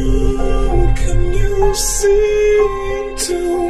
Can you see into